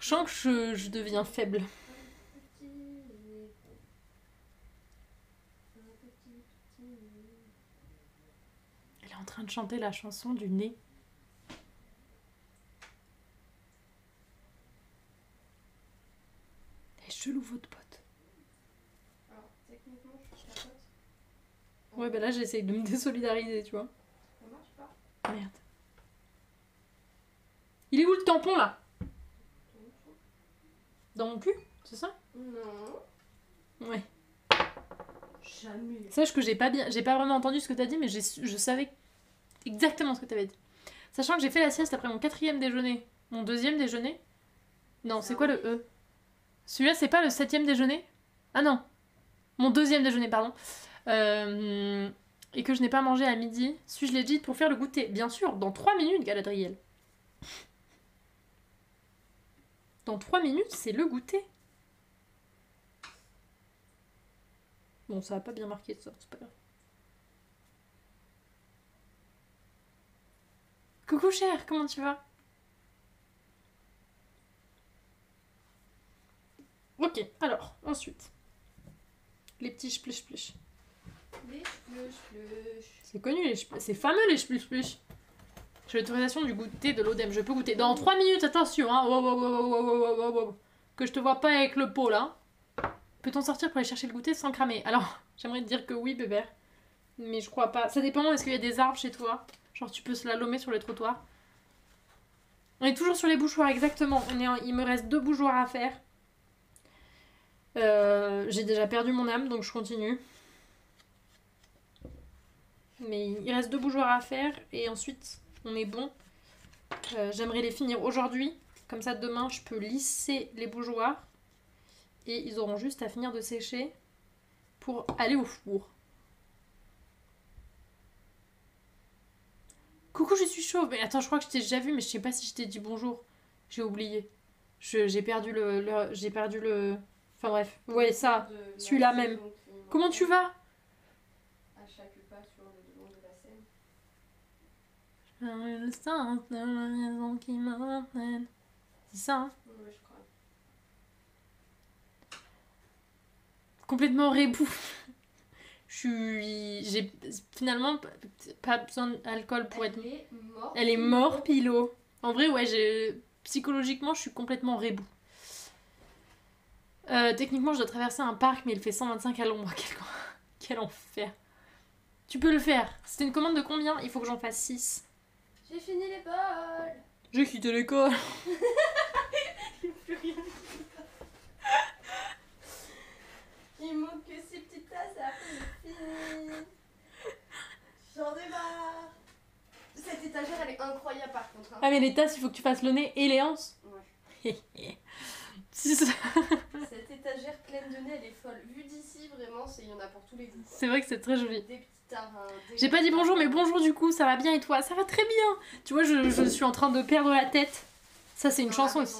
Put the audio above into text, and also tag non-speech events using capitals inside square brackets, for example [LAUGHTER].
Je sens que je, je deviens faible. Elle est en train de chanter la chanson du nez. Elle est chelou votre pote. Alors, techniquement, je suis ta pote. Ouais, bah là j'essaye de me désolidariser, tu vois. Merde. Il est où le tampon là? Dans mon cul C'est ça? Non. Ouais. Jamais. Sache que j'ai pas bien, j'ai pas vraiment entendu ce que t'as dit, mais je savais exactement ce que t'avais dit. Sachant que j'ai fait la sieste après mon quatrième déjeuner, mon deuxième déjeuner? Non, c'est quoi le E? Celui-là, c'est pas le septième déjeuner? Ah non, mon deuxième déjeuner, pardon. Euh, et que je n'ai pas mangé à midi. Suis-je legit pour faire le goûter? Bien sûr, dans 3 minutes, Galadriel. Dans 3 minutes, c'est le goûter. Bon, ça a pas bien marqué ça, c'est pas grave. Coucou cher, comment tu vas? Ok, alors, ensuite. Les petits splush splush. Les. C'est connu, les c'est fameux les splush. J'ai l'autorisation du goûter de l'ODEM, je peux goûter. Dans 3 minutes, attention, hein. Que je te vois pas avec le pot là. Peut-on sortir pour aller chercher le goûter sans cramer? Alors, [LAUGHS] j'aimerais te dire que oui, bébé. Mais je crois pas. Ça dépend, est-ce qu'il y a des arbres chez toi? Genre, tu peux slalomer sur les trottoirs. On est toujours sur les bouchoirs, exactement. On est Il me reste deux bouchoirs à faire. Euh, J'ai déjà perdu mon âme, donc je continue. Mais il reste deux bougeoirs à faire et ensuite on est bon. Euh, J'aimerais les finir aujourd'hui. Comme ça demain je peux lisser les bougeoirs. Et ils auront juste à finir de sécher pour aller au four. Coucou, je suis chauve. Mais attends, je crois que je t'ai déjà vu, mais je sais pas si je t'ai dit bonjour. J'ai oublié. J'ai perdu le, le- J'ai perdu le. Enfin bref. Ouais, ça. De celui-là même. euh, Comment tu vas À chaque pas sur le devant de la de raison qui. C'est ça, Ouais, je crois. Complètement rebou. Je suis. J'ai finalement pas besoin d'alcool pour être. Elle est morte. Elle est morte, Pilo. En vrai, ouais, j'ai. Psychologiquement, je suis complètement rebou. Euh, techniquement, je dois traverser un parc, mais il fait 125 à l'ombre. [LAUGHS] Quel... Quel enfer. Tu peux le faire. C'était une commande de combien? Il faut que j'en fasse 6. J'ai fini les bols. J'ai quitté l'école. [LAUGHS] Il plus rien. Il manque que ces petites tasses et après c'est fini. J'en ai marre. Cette étagère elle est incroyable par contre. Hein. Ah, mais les tasses, il faut que tu fasses le nez et les hanches. Ouais. [LAUGHS] Si ça- Cette étagère pleine de nez elle est folle. Vu d'ici vraiment c'est- il y en a pour tous les goûts. quoi. C'est vrai que c'est très joli. Des petits J'ai pas dit bonjour, mais bonjour du coup, ça va bien et toi? Ça va très bien Tu vois, je, je suis en train de perdre la tête. Ça, c'est une chanson aussi.